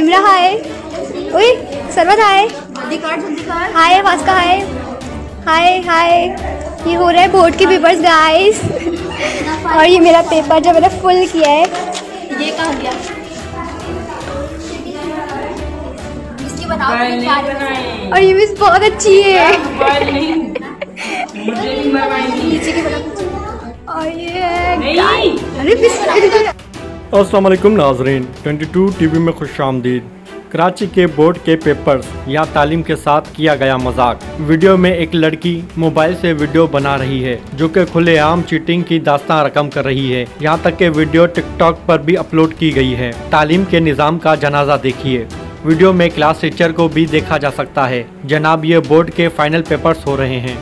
इमरा हाय ओए सरवत हाय हाय वास्का हाय हाय हाय ये हो रहा है बोर्ड के पेपर्स गाइस और ये मेरा पेपर जो मैंने फुल किया है। ये कहाँ गया? है? और ये मिस बहुत अच्छी है। मुझे नहीं नीचे की और ये है नहीं। अरे मिस वालेकुम नाजरीन। 22 टीवी में खुश आमदीद। कराची के बोर्ड के पेपर्स या तालीम के साथ किया गया मज़ाक। वीडियो में एक लड़की मोबाइल से वीडियो बना रही है, जो कि खुलेआम चीटिंग की दास्तां रकम कर रही है। यहाँ तक कि वीडियो टिकटॉक पर भी अपलोड की गई है। तालीम के निज़ाम का जनाजा देखिए। वीडियो में क्लास टीचर को भी देखा जा सकता है। जनाब, ये बोर्ड के फाइनल पेपर्स हो रहे हैं।